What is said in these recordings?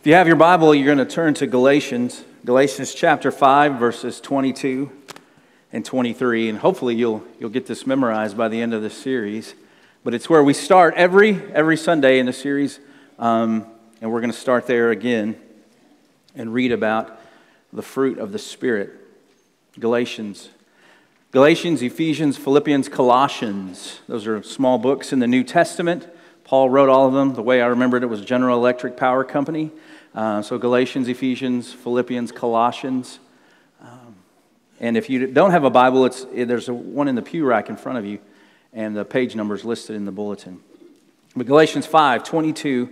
If you have your Bible, you're going to turn to Galatians, Galatians chapter 5, verses 22 and 23. And hopefully you'll, you'll get this memorized by the end of this series. But it's where we start every, every Sunday in the series. Um, and we're going to start there again and read about the fruit of the Spirit. Galatians. Galatians, Ephesians, Philippians, Colossians. Those are small books in the New Testament. Paul wrote all of them. The way I remembered it was General Electric Power Company. Uh, so Galatians, Ephesians, Philippians, Colossians. Um, and if you don't have a Bible, it's, there's a, one in the pew rack in front of you, and the page number is listed in the bulletin. But Galatians 5 22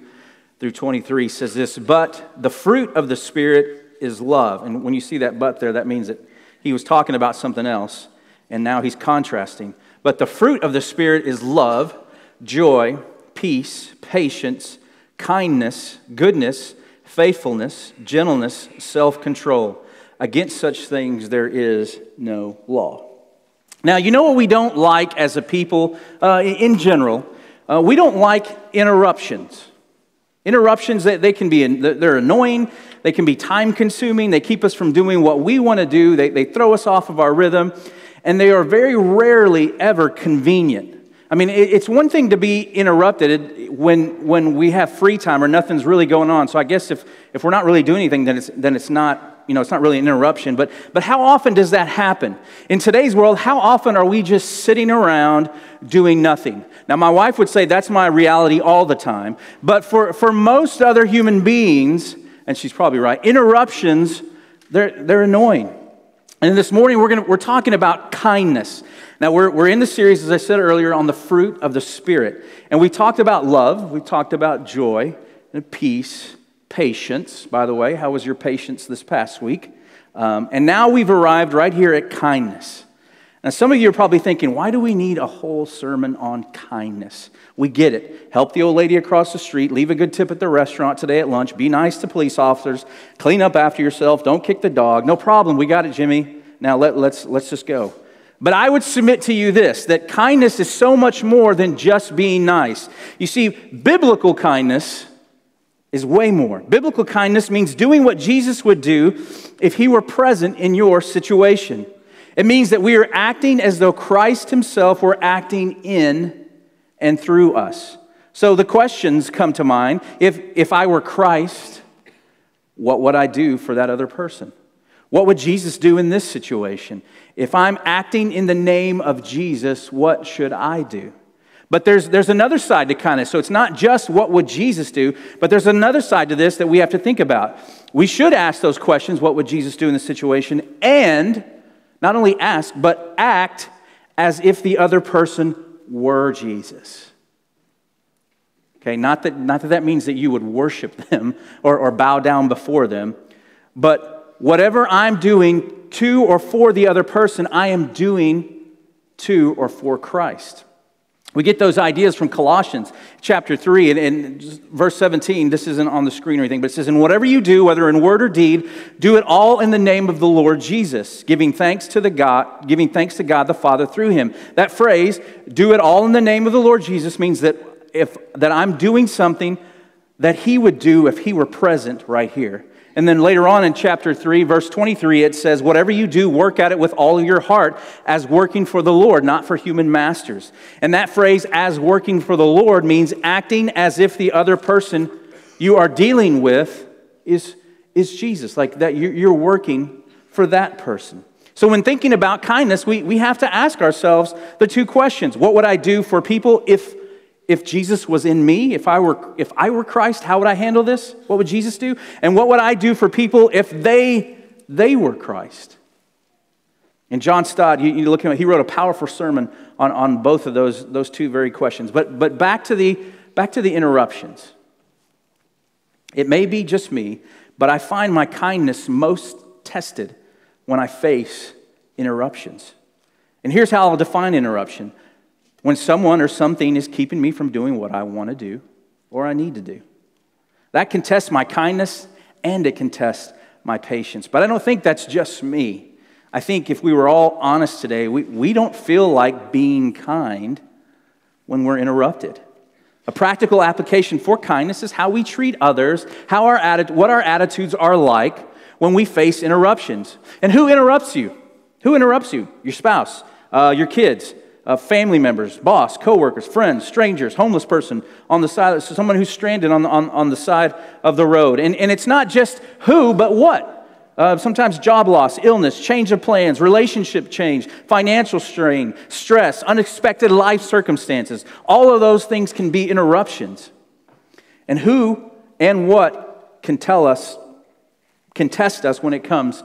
through 23 says this But the fruit of the Spirit is love. And when you see that but there, that means that he was talking about something else, and now he's contrasting. But the fruit of the Spirit is love, joy, peace, patience, kindness, goodness faithfulness, gentleness, self control. Against such things there is no law. Now, you know what we don't like as a people uh, in general? Uh, we don't like interruptions. Interruptions, they, they can be, they're annoying, they can be time consuming, they keep us from doing what we want to do, they, they throw us off of our rhythm, and they are very rarely ever convenient. I mean, it's one thing to be interrupted when, when we have free time or nothing's really going on. So I guess if, if we're not really doing anything, then it's, then it's not, you know, it's not really an interruption. But, but how often does that happen? In today's world, how often are we just sitting around doing nothing? Now, my wife would say that's my reality all the time. But for, for most other human beings, and she's probably right, interruptions, they're, they're annoying. And this morning, we're, gonna, we're talking about kindness. Now, we're, we're in the series, as I said earlier, on the fruit of the Spirit. And we talked about love, we talked about joy and peace, patience. By the way, how was your patience this past week? Um, and now we've arrived right here at kindness. Now, some of you are probably thinking, why do we need a whole sermon on kindness? We get it. Help the old lady across the street, leave a good tip at the restaurant today at lunch, be nice to police officers, clean up after yourself, don't kick the dog. No problem, we got it, Jimmy. Now let, let's, let's just go. But I would submit to you this that kindness is so much more than just being nice. You see, biblical kindness is way more. Biblical kindness means doing what Jesus would do if he were present in your situation. It means that we are acting as though Christ himself were acting in and through us. So the questions come to mind if, if I were Christ, what would I do for that other person? What would Jesus do in this situation? If I'm acting in the name of Jesus, what should I do? But there's, there's another side to kindness. So it's not just what would Jesus do, but there's another side to this that we have to think about. We should ask those questions what would Jesus do in this situation? And not only ask, but act as if the other person were Jesus. Okay, not that, not that that means that you would worship them or, or bow down before them, but whatever I'm doing to or for the other person, I am doing to or for Christ. We get those ideas from Colossians chapter 3 and, and verse 17. This isn't on the screen or anything, but it says, And whatever you do, whether in word or deed, do it all in the name of the Lord Jesus, giving thanks to the God, giving thanks to God the Father through him. That phrase, do it all in the name of the Lord Jesus, means that if that I'm doing something that he would do if he were present right here. And then later on in chapter 3, verse 23, it says, Whatever you do, work at it with all your heart as working for the Lord, not for human masters. And that phrase, as working for the Lord, means acting as if the other person you are dealing with is, is Jesus, like that you're working for that person. So, when thinking about kindness, we, we have to ask ourselves the two questions What would I do for people if if Jesus was in me, if I were if I were Christ, how would I handle this? What would Jesus do? And what would I do for people if they they were Christ? And John Stott, you, you look at him, he wrote a powerful sermon on, on both of those, those two very questions. But but back to the back to the interruptions. It may be just me, but I find my kindness most tested when I face interruptions. And here's how I'll define interruption when someone or something is keeping me from doing what I want to do or I need to do. That can test my kindness and it can test my patience. But I don't think that's just me. I think if we were all honest today, we, we don't feel like being kind when we're interrupted. A practical application for kindness is how we treat others, how our atti- what our attitudes are like when we face interruptions. And who interrupts you? Who interrupts you? Your spouse, uh, your kids, uh, family members, boss, coworkers, friends, strangers, homeless person on the side, someone who's stranded on the, on, on the side of the road. And, and it's not just who, but what. Uh, sometimes job loss, illness, change of plans, relationship change, financial strain, stress, unexpected life circumstances. All of those things can be interruptions. And who and what can tell us, can test us when it comes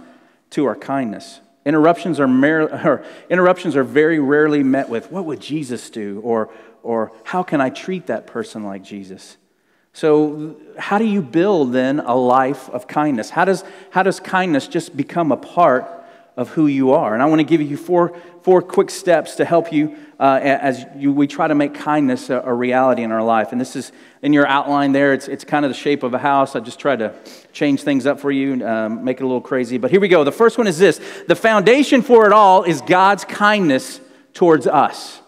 to our kindness. Interruptions are, mer- interruptions are very rarely met with, what would Jesus do? Or, or how can I treat that person like Jesus? So, how do you build then a life of kindness? How does, how does kindness just become a part of who you are? And I want to give you four, four quick steps to help you uh, as you, we try to make kindness a, a, reality in our life. And this is in your outline there. It's, it's kind of the shape of a house. I just tried to change things up for you, um, make it a little crazy. But here we go. The first one is this the foundation for it all is God's kindness towards us.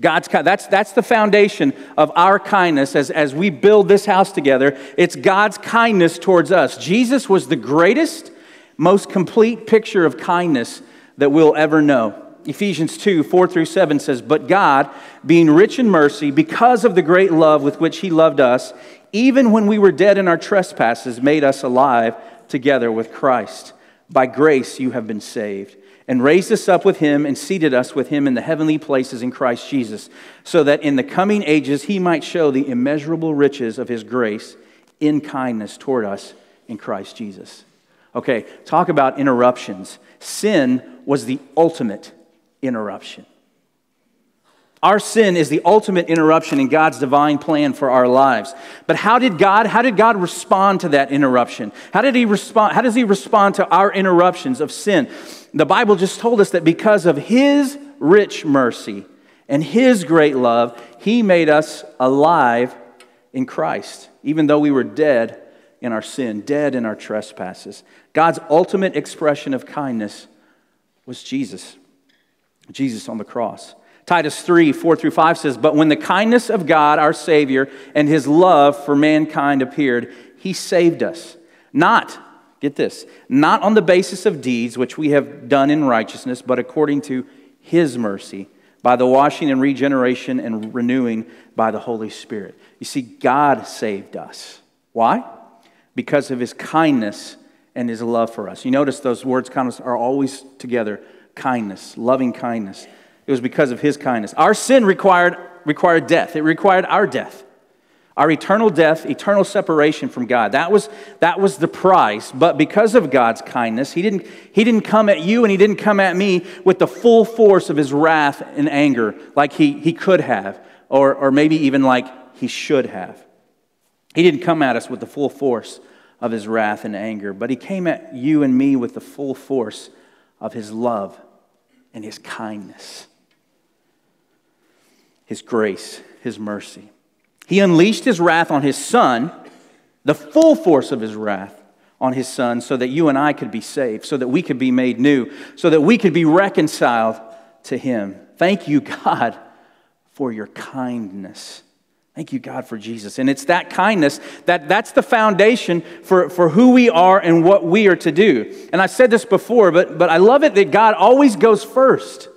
God's that's that's the foundation of our kindness as, as we build this house together. It's God's kindness towards us. Jesus was the greatest, most complete picture of kindness that we'll ever know. Ephesians 2 4 through 7 says, But God, being rich in mercy, because of the great love with which He loved us, even when we were dead in our trespasses, made us alive together with Christ. By grace you have been saved and raised us up with him and seated us with him in the heavenly places in Christ Jesus, so that in the coming ages he might show the immeasurable riches of his grace in kindness toward us in Christ Jesus. Okay, talk about interruptions. Sin was the ultimate interruption. Our sin is the ultimate interruption in God's divine plan for our lives. But how did God, how did God respond to that interruption? How did he respond, how does he respond to our interruptions of sin? The Bible just told us that because of His rich mercy and His great love, He made us alive in Christ, even though we were dead in our sin, dead in our trespasses. God's ultimate expression of kindness was Jesus, Jesus on the cross. Titus 3 4 through 5 says, But when the kindness of God, our Savior, and His love for mankind appeared, He saved us, not Get this, not on the basis of deeds which we have done in righteousness, but according to his mercy, by the washing and regeneration and renewing by the Holy Spirit. You see, God saved us. Why? Because of his kindness and his love for us. You notice those words kind of are always together kindness, loving kindness. It was because of his kindness. Our sin required, required death, it required our death our eternal death, eternal separation from God. That was, that was the price. But because of God's kindness, he didn't, he didn't come at you and He didn't come at me with the full force of His wrath and anger like He, he could have, or, or maybe even like He should have. He didn't come at us with the full force of His wrath and anger, but He came at you and me with the full force of His love and His kindness, His grace, His mercy. He unleashed his wrath on his son, the full force of his wrath on his son, so that you and I could be saved, so that we could be made new, so that we could be reconciled to him. Thank you, God, for your kindness. Thank you, God, for Jesus. And it's that kindness that that's the foundation for, for who we are and what we are to do. And I said this before, but, but I love it that God always goes first.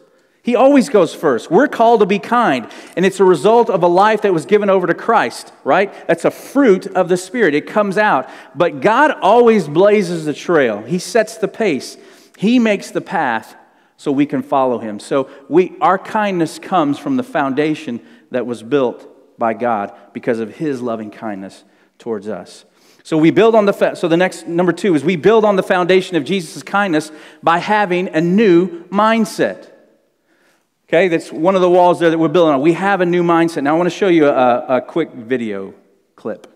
He always goes first. We're called to be kind, and it's a result of a life that was given over to Christ, right? That's a fruit of the Spirit. It comes out. But God always blazes the trail, He sets the pace, He makes the path so we can follow Him. So we, our kindness comes from the foundation that was built by God because of His loving kindness towards us. So we build on the fa- so the next number 2 is we build on the foundation of Jesus' kindness by having a new mindset. Okay, that's one of the walls there that we're building on. We have a new mindset. Now, I want to show you a, a quick video clip.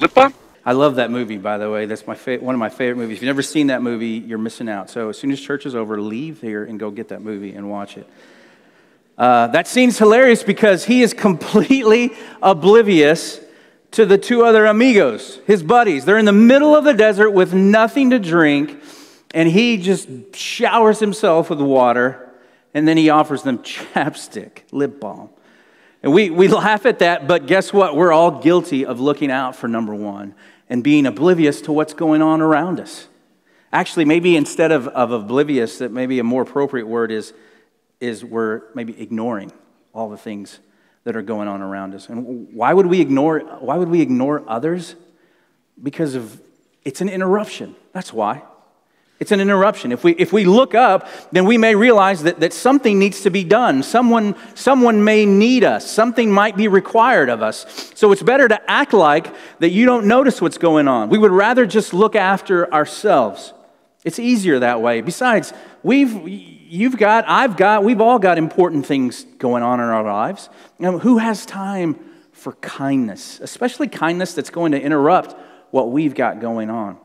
Lip balm? I love that movie, by the way. That's my fa- one of my favorite movies. If you've never seen that movie, you're missing out. So as soon as church is over, leave here and go get that movie and watch it. Uh, that scene's hilarious because he is completely oblivious to the two other amigos, his buddies. They're in the middle of the desert with nothing to drink, and he just showers himself with water, and then he offers them chapstick, lip balm. And we, we laugh at that, but guess what? We're all guilty of looking out for number one and being oblivious to what's going on around us. Actually, maybe instead of, of oblivious, that maybe a more appropriate word is, is we're maybe ignoring all the things that are going on around us. And why would we ignore, why would we ignore others? Because of it's an interruption. That's why. It's an interruption. If we, if we look up, then we may realize that, that something needs to be done. Someone, someone may need us. Something might be required of us. So it's better to act like that you don't notice what's going on. We would rather just look after ourselves. It's easier that way. Besides, we've, you've got, I've got, we've all got important things going on in our lives. You know, who has time for kindness, especially kindness that's going to interrupt what we've got going on?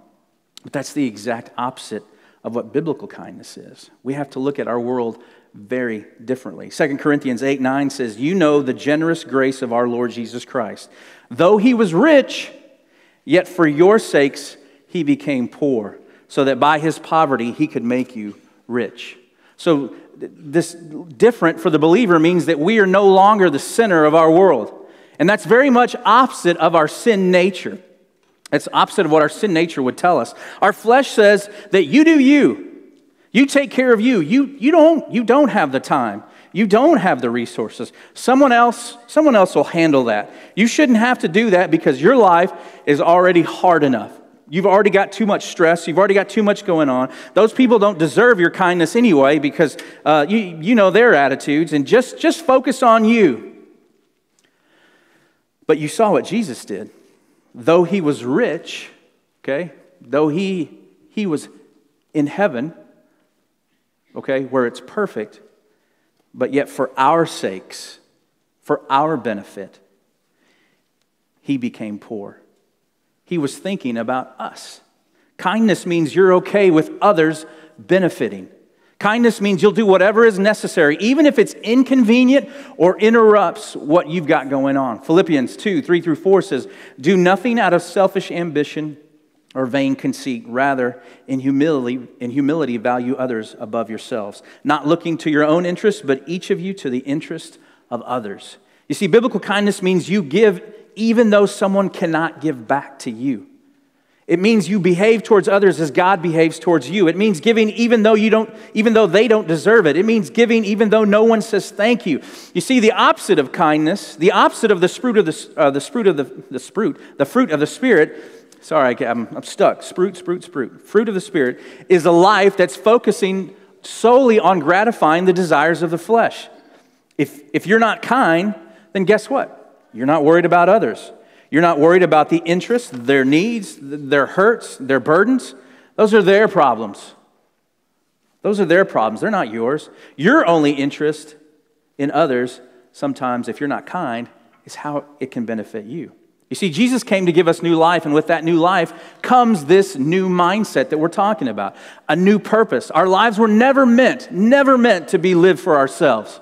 But that's the exact opposite of what biblical kindness is. We have to look at our world very differently. 2 Corinthians 8 9 says, You know the generous grace of our Lord Jesus Christ. Though he was rich, yet for your sakes he became poor, so that by his poverty he could make you rich. So, this different for the believer means that we are no longer the center of our world. And that's very much opposite of our sin nature. It's opposite of what our sin nature would tell us. Our flesh says that you do you. You take care of you. You, you, don't, you don't have the time. You don't have the resources. Someone else, someone else will handle that. You shouldn't have to do that because your life is already hard enough. You've already got too much stress. You've already got too much going on. Those people don't deserve your kindness anyway because uh, you, you know their attitudes, and just, just focus on you. But you saw what Jesus did though he was rich, okay, though he, he was in heaven, okay, where it's perfect, but yet for our sakes, for our benefit, he became poor. He was thinking about us. Kindness means you're okay with others benefiting. Kindness means you'll do whatever is necessary, even if it's inconvenient or interrupts what you've got going on. Philippians 2 3 through 4 says, Do nothing out of selfish ambition or vain conceit. Rather, in humility, in humility, value others above yourselves, not looking to your own interests, but each of you to the interest of others. You see, biblical kindness means you give even though someone cannot give back to you. It means you behave towards others as God behaves towards you. It means giving even though you don't even though they don't deserve it. It means giving even though no one says thank you. You see the opposite of kindness, the opposite of the fruit of the uh, the fruit of the the fruit, the fruit of the spirit. Sorry, I'm, I'm stuck. Sprout, sprout, sprout. Fruit of the spirit is a life that's focusing solely on gratifying the desires of the flesh. If if you're not kind, then guess what? You're not worried about others. You're not worried about the interests, their needs, their hurts, their burdens. Those are their problems. Those are their problems. They're not yours. Your only interest in others, sometimes, if you're not kind, is how it can benefit you. You see, Jesus came to give us new life, and with that new life comes this new mindset that we're talking about a new purpose. Our lives were never meant, never meant to be lived for ourselves.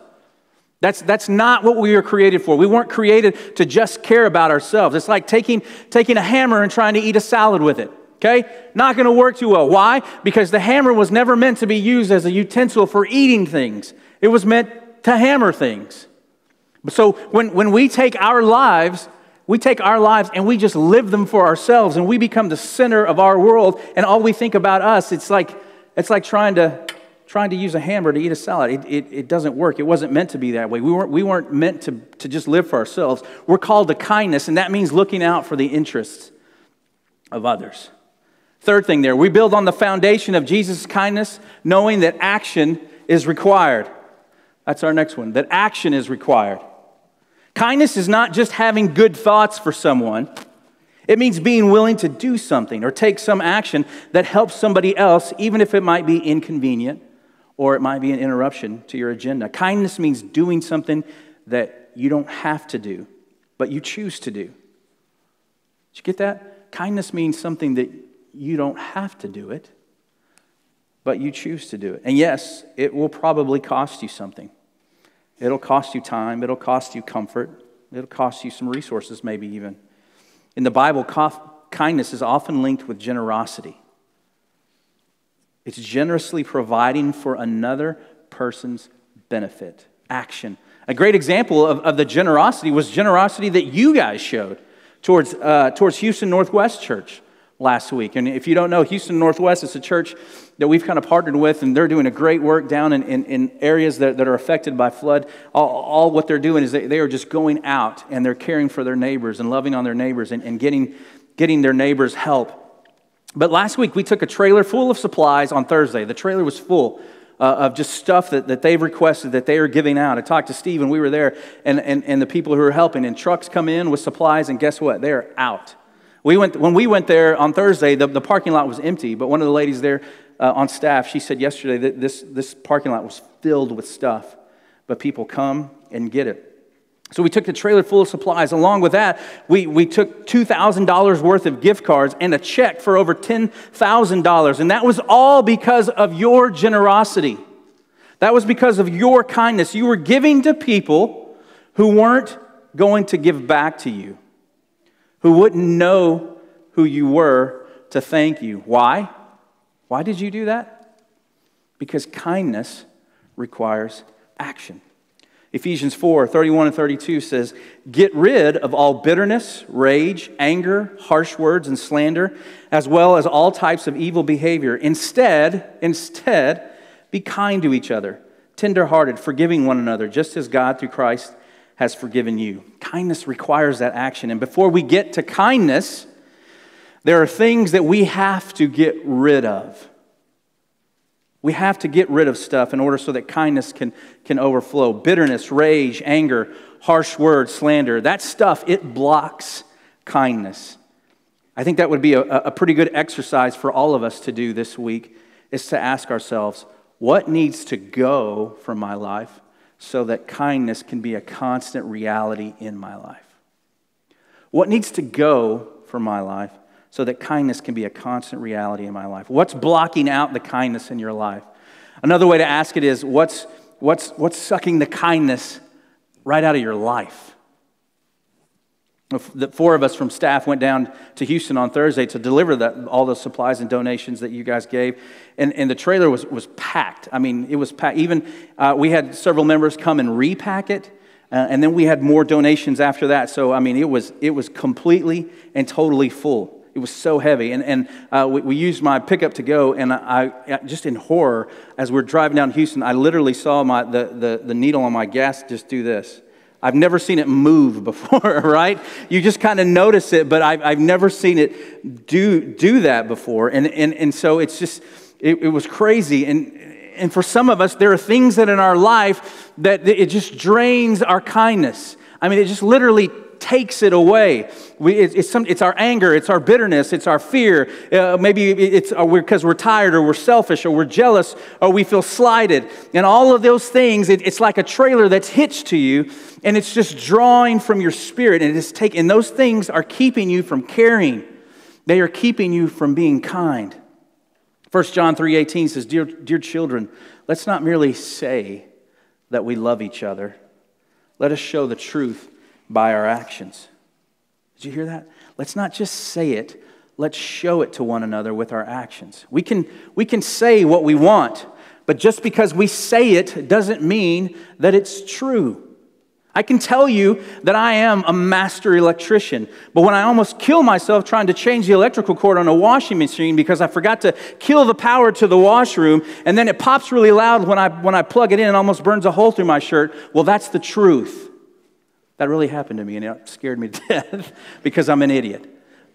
That's, that's not what we were created for. We weren't created to just care about ourselves. It's like taking, taking a hammer and trying to eat a salad with it. Okay? Not going to work too well. Why? Because the hammer was never meant to be used as a utensil for eating things, it was meant to hammer things. But so when, when we take our lives, we take our lives and we just live them for ourselves and we become the center of our world and all we think about us, it's like, it's like trying to trying to use a hammer to eat a salad. It, it, it, doesn't work. It wasn't meant to be that way. We weren't, we weren't meant to, to just live for ourselves. We're called to kindness, and that means looking out for the interests of others. Third thing there, we build on the foundation of Jesus' kindness, knowing that action is required. That's our next one, that action is required. Kindness is not just having good thoughts for someone, it means being willing to do something or take some action that helps somebody else, even if it might be inconvenient or it might be an interruption to your agenda. Kindness means doing something that you don't have to do, but you choose to do. Did you get that? Kindness means something that you don't have to do it, but you choose to do it. And yes, it will probably cost you something. It'll cost you time, it'll cost you comfort, it'll cost you some resources, maybe even. In the Bible, kindness is often linked with generosity. It's generously providing for another person's benefit, action. A great example of, of the generosity was generosity that you guys showed towards, uh, towards Houston Northwest Church last week. And if you don't know, Houston Northwest is a church that we've kind of partnered with, and they're doing a great work down in, in, in areas that, that are affected by flood. All, all what they're doing is they, they are just going out and they're caring for their neighbors and loving on their neighbors and, and getting, getting their neighbors help. But last week we took a trailer full of supplies on Thursday. The trailer was full. Uh, of just stuff that, that they've requested that they are giving out. I talked to Steve and we were there, and, and, and the people who are helping, and trucks come in with supplies, and guess what? They're out. We went, when we went there on Thursday, the, the parking lot was empty, but one of the ladies there uh, on staff, she said yesterday that this, this parking lot was filled with stuff, but people come and get it. So we took the trailer full of supplies. Along with that, we, we took $2,000 worth of gift cards and a check for over $10,000. And that was all because of your generosity. That was because of your kindness. You were giving to people who weren't going to give back to you who wouldn't know who you were to thank you. Why? Why did you do that? Because kindness requires action. Ephesians 4 31 and 32 says, Get rid of all bitterness, rage, anger, harsh words, and slander, as well as all types of evil behavior. Instead, instead, be kind to each other, tenderhearted, forgiving one another, just as God through Christ has forgiven you. Kindness requires that action. And before we get to kindness, there are things that we have to get rid of. We have to get rid of stuff in order so that kindness can, can overflow. Bitterness, rage, anger, harsh words, slander, that stuff, it blocks kindness. I think that would be a, a pretty good exercise for all of us to do this week is to ask ourselves, what needs to go from my life so that kindness can be a constant reality in my life? What needs to go from my life so that kindness can be a constant reality in my life? What's blocking out the kindness in your life? Another way to ask it is what's, what's, what's sucking the kindness right out of your life? The four of us from staff went down to Houston on Thursday to deliver that, all the supplies and donations that you guys gave. And, and the trailer was, was packed. I mean, it was packed. Even uh, we had several members come and repack it. Uh, and then we had more donations after that. So, I mean, it was, it was completely and totally full. It was so heavy. And, and uh, we, we, used my pickup to go. And I, I, just in horror, as we're driving down Houston, I literally saw my, the, the, the needle on my gas just do this. I've never seen it move before, right? You just kind of notice it, but I've, I've never seen it do, do that before. And, and, and so it's just, it, it was crazy. And, and for some of us, there are things that in our life that it just drains our kindness. I mean, it just literally takes it away. We, it, it's, some, it's our anger, it's our bitterness, it's our fear. Uh, maybe it's because uh, we're, we're, tired or we're selfish or we're jealous or we feel slighted. And all of those things, it, it's like a trailer that's hitched to you and it's just drawing from your spirit and it's taking, and those things are keeping you from caring. They are keeping you from being kind. 1 John 3:18 says, dear, dear children, let's not merely say that we love each other. Let us show the truth by our actions. Did you hear that? Let's not just say it, let's show it to one another with our actions. We can, we can say what we want, but just because we say it doesn't mean that it's true. I can tell you that I am a master electrician, but when I almost kill myself trying to change the electrical cord on a washing machine because I forgot to kill the power to the washroom, and then it pops really loud when I, when I plug it in and almost burns a hole through my shirt, well, that's the truth. That really happened to me, and it scared me to death because I'm an idiot.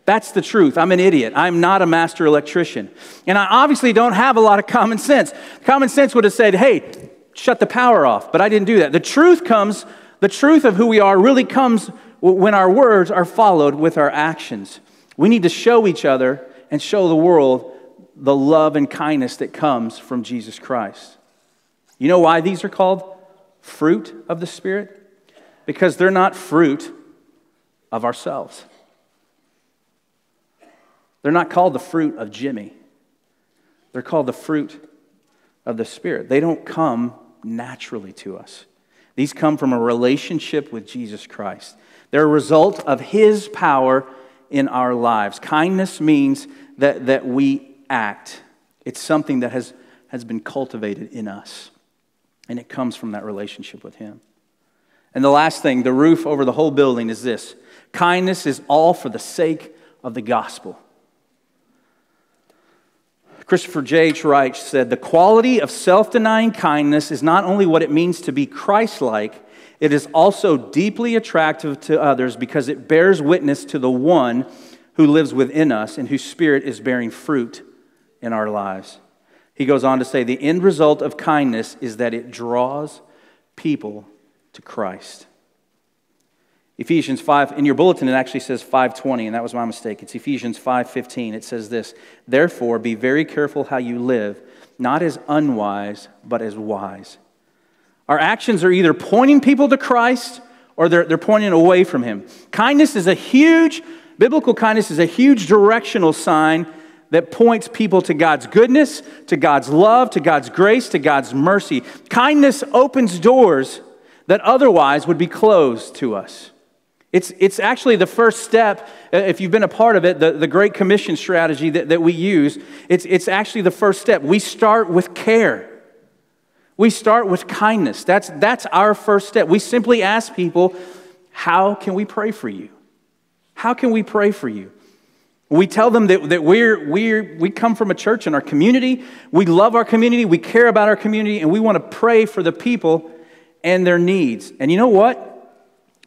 That's the truth. I'm an idiot. I'm not a master electrician. And I obviously don't have a lot of common sense. Common sense would have said, hey, shut the power off. But I didn't do that. The truth comes, the truth of who we are really comes when our words are followed with our actions. We need to show each other and show the world the love and kindness that comes from Jesus Christ. You know why these are called fruit of the Spirit? Because they're not fruit of ourselves. They're not called the fruit of Jimmy. They're called the fruit of the Spirit. They don't come naturally to us. These come from a relationship with Jesus Christ. They're a result of His power in our lives. Kindness means that, that we act, it's something that has, has been cultivated in us, and it comes from that relationship with Him. And the last thing, the roof over the whole building, is this kindness is all for the sake of the gospel. Christopher J. Wright said, The quality of self denying kindness is not only what it means to be Christ like, it is also deeply attractive to others because it bears witness to the one who lives within us and whose spirit is bearing fruit in our lives. He goes on to say, The end result of kindness is that it draws people to Christ. Ephesians 5, in your bulletin, it actually says 520, and that was my mistake. It's Ephesians 5.15. It says this, Therefore, be very careful how you live, not as unwise, but as wise. Our actions are either pointing people to Christ or they're, they're pointing away from him. Kindness is a huge, biblical kindness is a huge directional sign that points people to God's goodness, to God's love, to God's grace, to God's mercy. Kindness opens doors that otherwise would be closed to us. It's, it's actually the first step, uh, if you've been a part of it, the, the Great Commission strategy that, that we use, it's, it's actually the first step. We start with care. We start with kindness. That's, that's our first step. We simply ask people, How can we pray for you? How can we pray for you? We tell them that, that we're, we're, we come from a church in our community. We love our community. We care about our community. And we want to pray for the people and their needs. And you know what?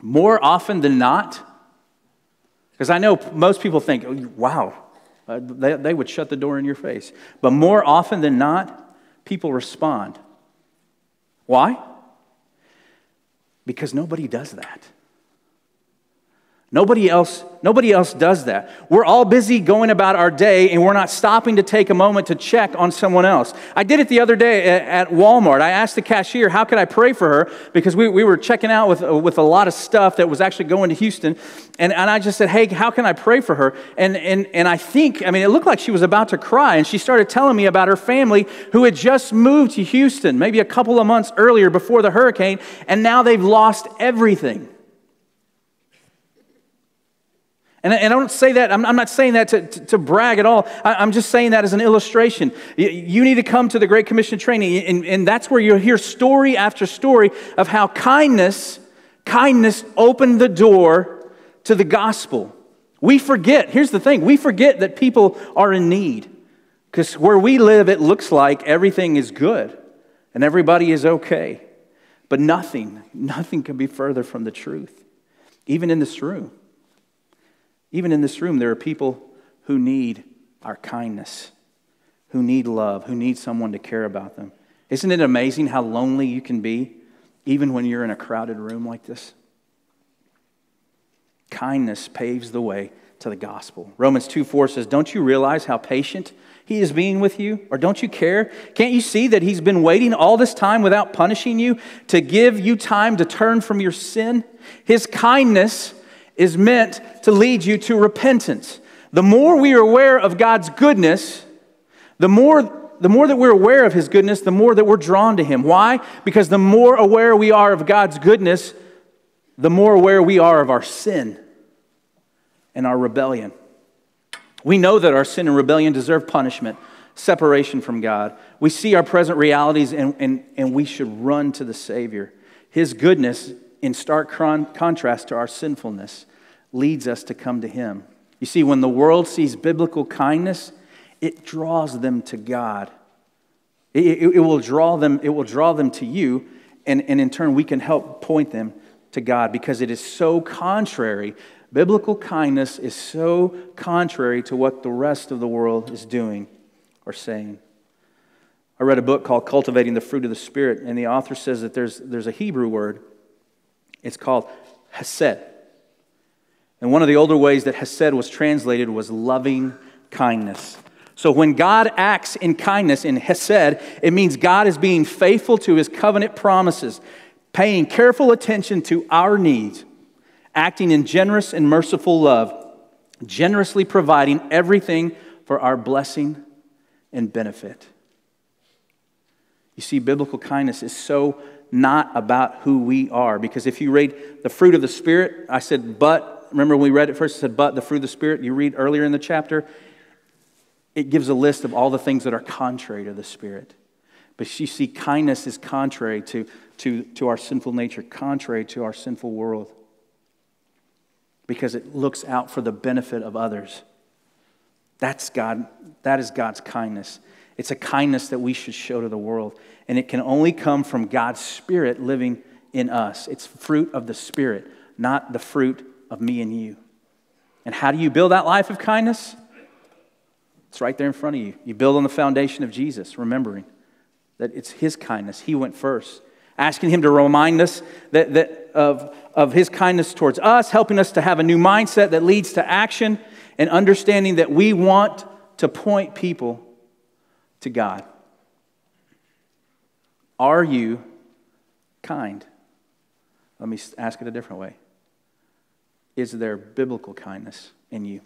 More often than not, because I know most people think, oh, wow, uh, they, they would shut the door in your face. But more often than not, people respond. Why? Because nobody does that. Nobody else, nobody else does that. We're all busy going about our day and we're not stopping to take a moment to check on someone else. I did it the other day at Walmart. I asked the cashier, how could I pray for her? Because we, we were checking out with, with a lot of stuff that was actually going to Houston. And, and I just said, hey, how can I pray for her? And, and, and I think, I mean, it looked like she was about to cry. And she started telling me about her family who had just moved to Houston, maybe a couple of months earlier before the hurricane, and now they've lost everything. And, I don't say that, I'm, not saying that to, to, to brag at all. I, am just saying that as an illustration. You, you, need to come to the Great Commission training, and, and that's where you'll hear story after story of how kindness, kindness opened the door to the gospel. We forget, here's the thing we forget that people are in need. Because where we live, it looks like everything is good and everybody is okay. But nothing, nothing can be further from the truth, even in this room. Even in this room, there are people who need our kindness, who need love, who need someone to care about them. Isn't it amazing how lonely you can be, even when you're in a crowded room like this? Kindness paves the way to the gospel. Romans 2 4 says, Don't you realize how patient he is being with you? Or don't you care? Can't you see that he's been waiting all this time without punishing you to give you time to turn from your sin? His kindness is meant to lead you to repentance. The more we are aware of God's goodness, the more, the more that we're aware of His goodness, the more that we're drawn to Him. Why? Because the more aware we are of God's goodness, the more aware we are of our sin and our rebellion. We know that our sin and rebellion deserve punishment, separation from God. We see our present realities and, and, and we should run to the Savior. His goodness, in stark contrast to our sinfulness, leads us to come to Him. You see, when the world sees biblical kindness, it draws them to God. It, it, it, will, draw them, it will draw them to you, and, and in turn, we can help point them to God because it is so contrary. Biblical kindness is so contrary to what the rest of the world is doing or saying. I read a book called Cultivating the Fruit of the Spirit, and the author says that there's, there's a Hebrew word. It's called hesed. And one of the older ways that hesed was translated was loving kindness. So when God acts in kindness, in hesed, it means God is being faithful to his covenant promises, paying careful attention to our needs, acting in generous and merciful love, generously providing everything for our blessing and benefit. You see, biblical kindness is so not about who we are. Because if you read the fruit of the Spirit, I said, but, remember when we read it first, it said, but the fruit of the Spirit. You read earlier in the chapter, it gives a list of all the things that are contrary to the Spirit. But you see, kindness is contrary to, to, to our sinful nature, contrary to our sinful world, because it looks out for the benefit of others. That's God, that is God's kindness. It's a kindness that we should show to the world. And it can only come from God's Spirit living in us. It's fruit of the Spirit, not the fruit of me and you. And how do you build that life of kindness? It's right there in front of you. You build on the foundation of Jesus, remembering that it's His kindness. He went first. Asking Him to remind us that, that of, of His kindness towards us, helping us to have a new mindset that leads to action, and understanding that we want to point people to God? Are you kind? Let me ask it a different way. Is there biblical kindness in you?